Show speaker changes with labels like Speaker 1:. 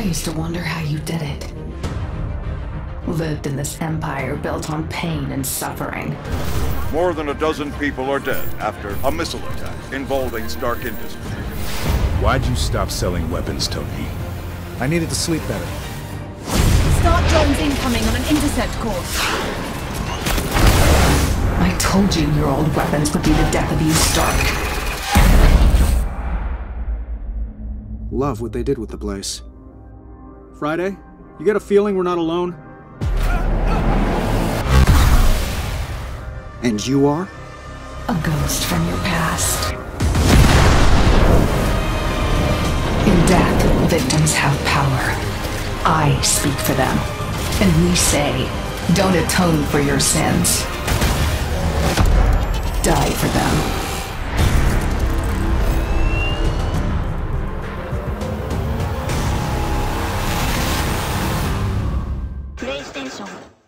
Speaker 1: I used to wonder how you did it. Lived in this empire built on pain and suffering.
Speaker 2: More than a dozen people are dead after a missile attack involving Stark Industries.
Speaker 3: Why'd you stop selling weapons, Tony?
Speaker 4: I needed to sleep better.
Speaker 5: Stark drones incoming on an intercept course.
Speaker 1: I told you your old weapons would be the death of you, Stark.
Speaker 4: Love what they did with the place. Friday, you get a feeling we're not alone? And you are?
Speaker 1: A ghost from your past. In death, victims have power. I speak for them. And we say, don't atone for your sins. 项
Speaker 6: 目。